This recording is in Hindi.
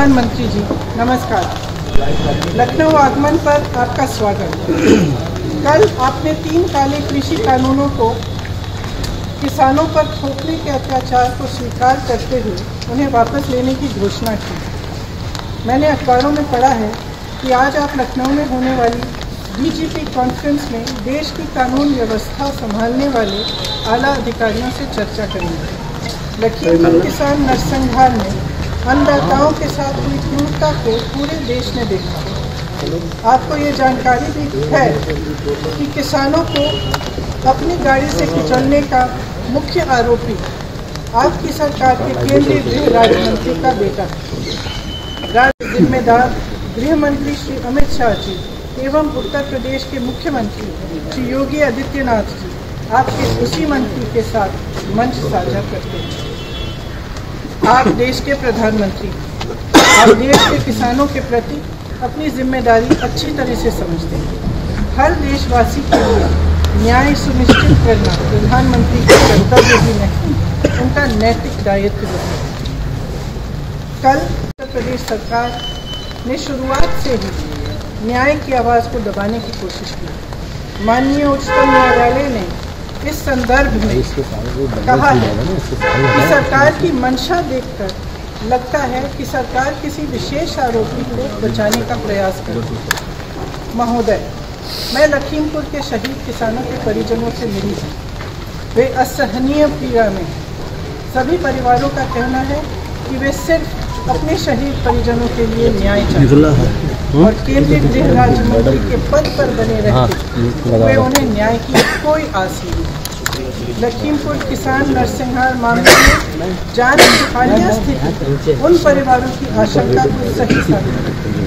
प्रधानमंत्री जी, नमस्कार। लखनऊ आगमन पर आपका स्वागत। कल आपने तीन काले कृषि कानूनों को किसानों पर थोपने के अत्याचार को स्वीकार करते हुए उन्हें वापस लेने की घोषणा की। मैंने अखबारों में पढ़ा है कि आज आप लखनऊ में होने वाली डीजीपी कॉन्फ्रेंस में देश की कानून व्यवस्था संभालने वाले आला अधिकारियों से चर्चा करेंगे। लखीमपुर किसान नरसंहार में अन्नदाताओं के साथ हुई क्रूरता को पूरे देश ने देखा। आपको ये जानकारी भी है कि किसानों को अपनी गाड़ी से कुचलने का मुख्य आरोपी आपकी सरकार के केंद्रीय गृह राज्य मंत्री का बेटा राज्य जिम्मेदार गृह मंत्री श्री अमित शाह जी एवं उत्तर प्रदेश के मुख्यमंत्री श्री योगी आदित्यनाथ जी आपके उसी मंत्री के साथ मंच साझा करते हैं। आप देश के प्रधानमंत्री, आप देश के किसानों के प्रति अपनी ज़िम्मेदारी अच्छी तरह से समझते हैं। हर देशवासी के लिए न्याय सुनिश्चित करना प्रधानमंत्री का कर्तव्य ही नहीं, उनका नैतिक दायित्व है कल उत्तर प्रदेश सरकार ने शुरुआत से ही न्याय की आवाज़ को दबाने की कोशिश की। माननीय उच्चतम न्यायालय ने इस संदर्भ में कहा है कि सरकार की मंशा देखकर लगता है कि सरकार किसी विशेष आरोपी को बचाने का प्रयास कर रही है। महोदय, मैं लखीमपुर के शहीद किसानों के परिजनों से मिली हूँ। वे असहनीय पीड़ा में सभी परिवारों का कहना है कि वे सिर्फ़ अपने शहीद परिजनों के लिए न्याय चाहते हैं। और केंद्रीय गृह राज्य मंत्री के पद पर बने रहते वे उन्हें न्याय की कोई आस नहीं लखीमपुर किसान नरसिंहार मामले में जान की हालिया स्थिति उन परिवारों की आशंका को सही साबित है